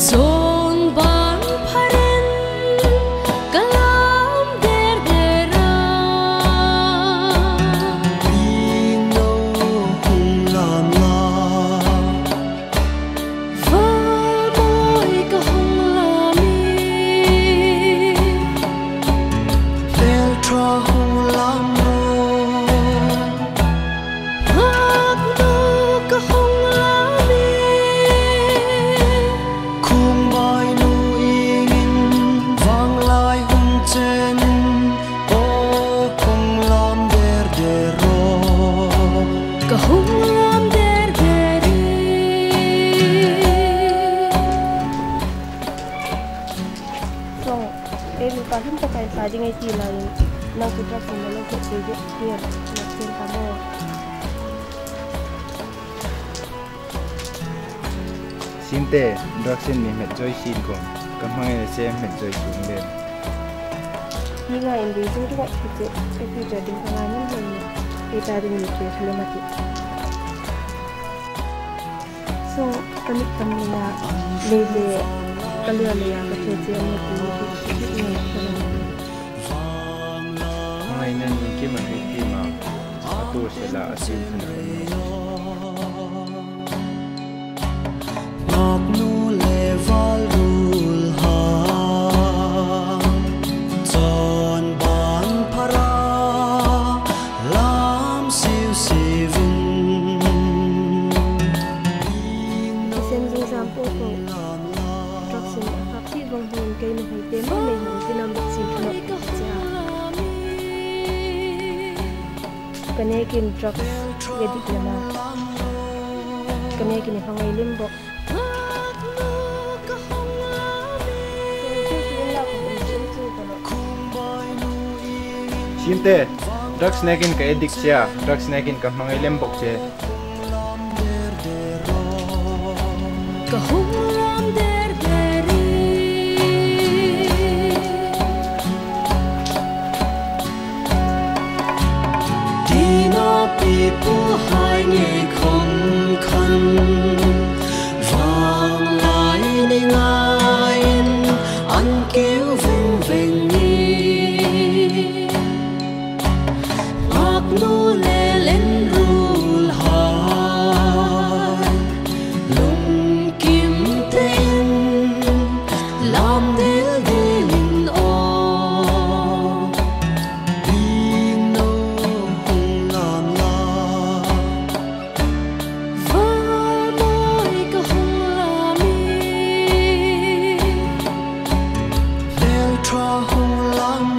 So kita terkait cutting IT lain nang kita pembalap ke sini dia makin kamu. Sinte doksin ni met joy sin ko kamang se met joy sin le Hingga ini itu juga itu itu jadi pengalaman dari kita di mikir telemati. So kami kami lah lele. Kalele ang kachetsia ni tu kikit ni kalele. Ngayon nang kima kikima atur sila asin kanang hon ke no hai te ma me hon ti nam sin no cha kane kin truck ye dik na ma kane kin hangai lim bo sinte drugs nekin ka edik sia drugs nekin ka mangai lembok che ka hung 地不害你空空。窗户浪。